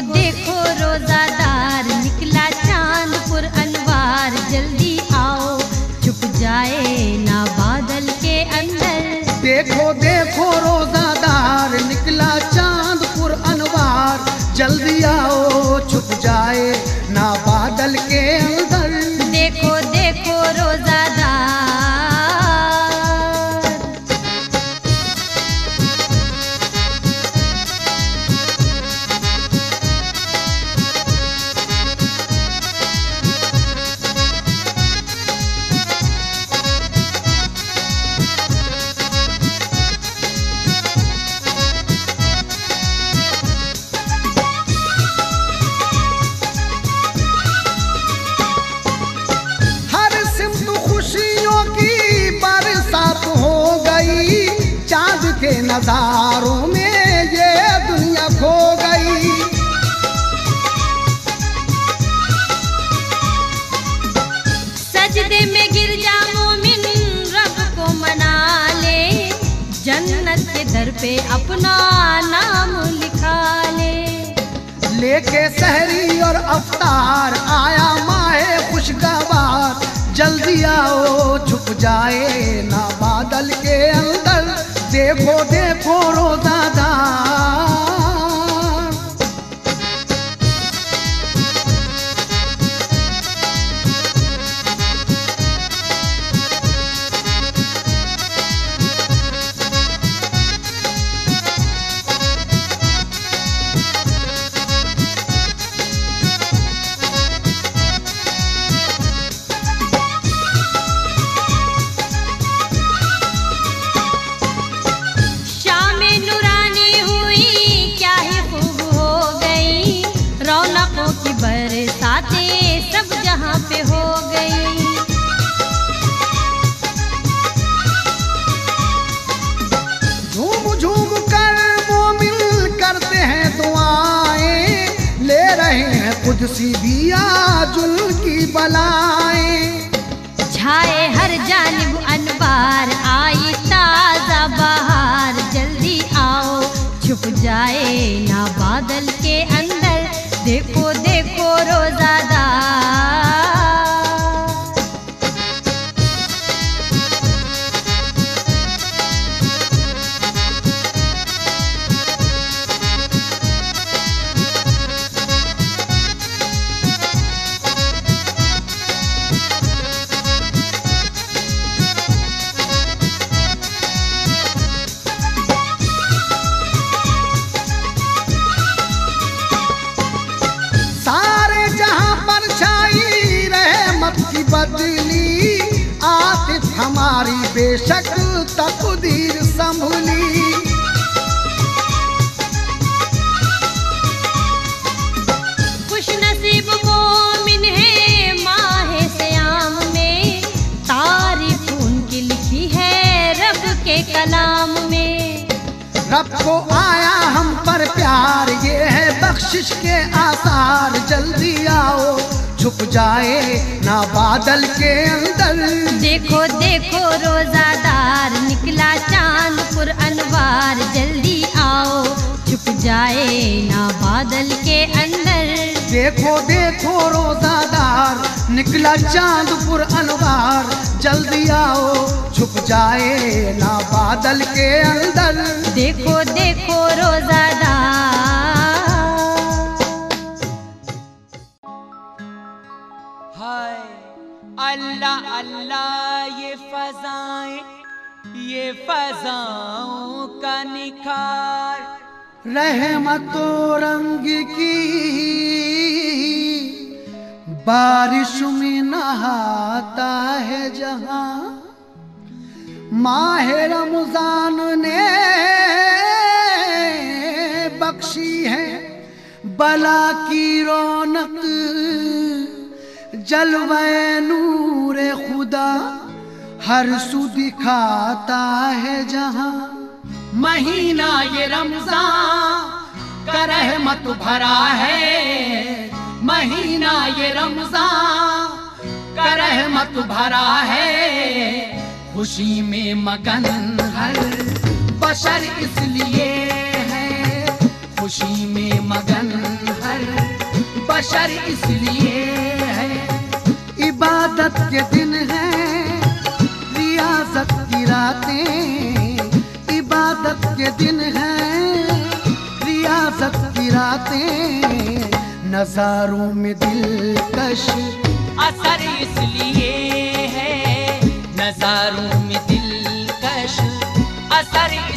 देखो रोजादार, निकला चांदपुर अनवार। जल्दी आओ, छुप जाए ना बादल के अंदर। देखो देखो रोजादार, निकला चांदपुर अनवार। जल्दी आओ के नजारों में ये दुनिया खो गई। सजदे में गिर जा मोमिन रब को मना ले। जन्नत के दर पे अपना नाम लिखा ले। लेके सहरी और अवतार आया माए खुशगवार। जल्दी आओ छुप जाए ना बादल के अंदर। देखो देखो रोजादार सी भी आजुल की बलाए। छाए हर जानिब अनबार आई ताज़ा बहार। जल्दी आओ, छुप जाए ना बादल के अंदर। देखो देखो बदली। आतिफ हमारी बेशक तकदीर संभली। खुश नसीब मोमिन है माहे श्याम में। तारीफ़ उनकी लिखी है रब के कलाम में। रब को आया हम पर प्यार ये है बख्शिश के आसार। जल्दी आओ। छुप जाए ना बादल के अंदर। देखो देखो रोजादार निकला चांदपुर अनवार जल्दी आओ छुप जाए ना बादल के अंदर। देखो देखो रोजादार निकला चांदपुर अनवार जल्दी आओ छुप जाए ना बादल के अंदर। देखो फजाओं का निखार। रहमतो रंग की, बारिश में नहाता है जहाँ। माह रमज़ान ने बख्शी है, बला की रौनक, जलवे नूर खुदा। हर सु दिखाता है जहाँ। महीना ये रमज़ान करह मत भरा है। महीना ये रमज़ान करह मत भरा है। खुशी में मगन हर बशर इसलिए है। खुशी में मगन हर बशर इसलिए है। इबादत के के दिन हैं रियासत की रातें, नजारों में दिलकश। असर इसलिए है, नजारों में दिलकश। असर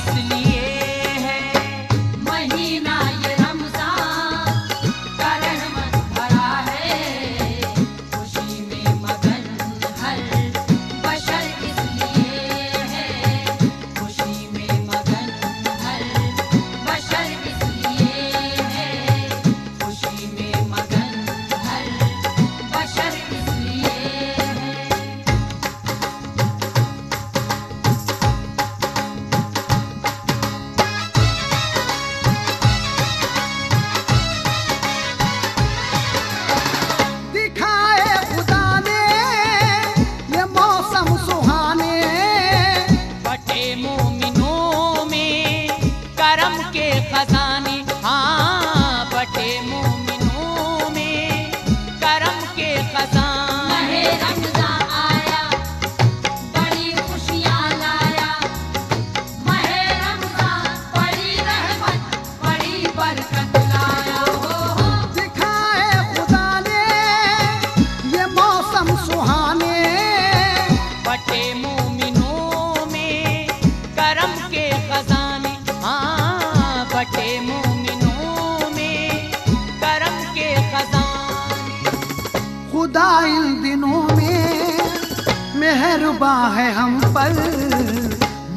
हुआ है हम पर।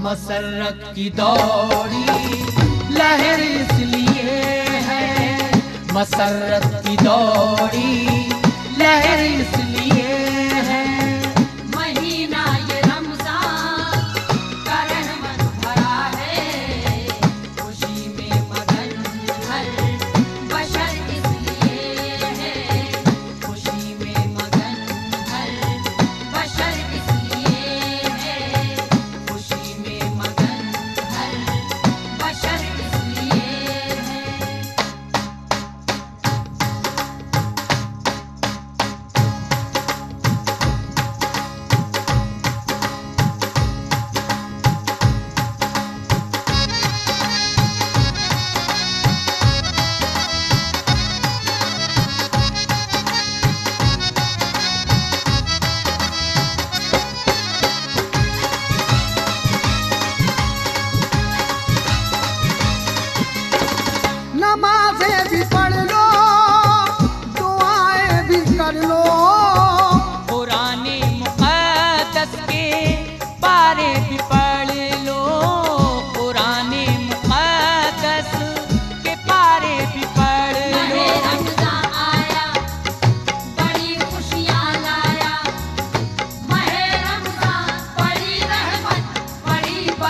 मसरत की दौड़ी लहर इसलिए है। मसरत की दौड़ी लहर इसलिए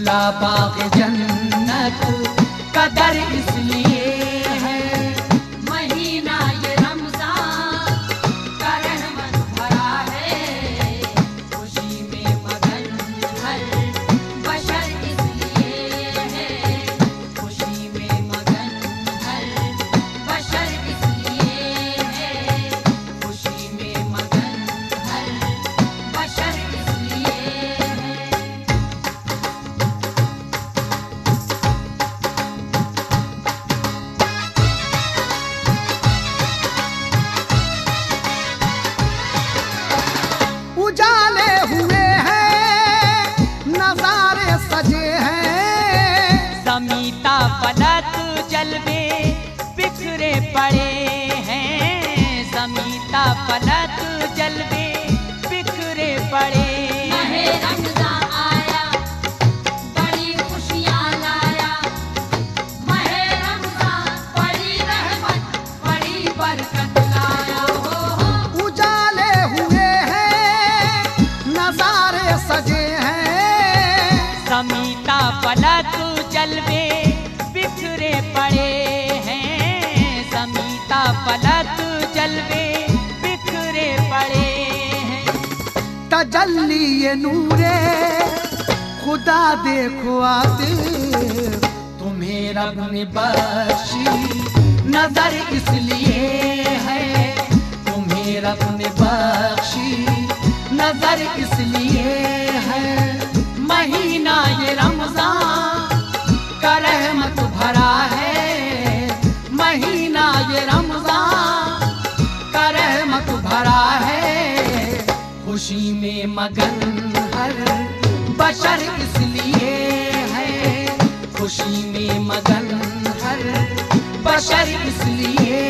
खुला बाग जन्नत कदर इसलिए कदे बिखरे पड़े हैं। समीता पलक जलवे बिखरे पड़े हैं। फलत जलवे बिखरे पड़े हैं। तजल्ली ये नूरे, खुदा देखो आते तुम्हें रब ने बख्शी, नज़र इसलिए है। तुम्हें रब ने बख्शी, नज़र इसलिए है। महीना ये रब खुशी में मगन हर बशर इसलिए है। खुशी में मगन हर बशर इसलिए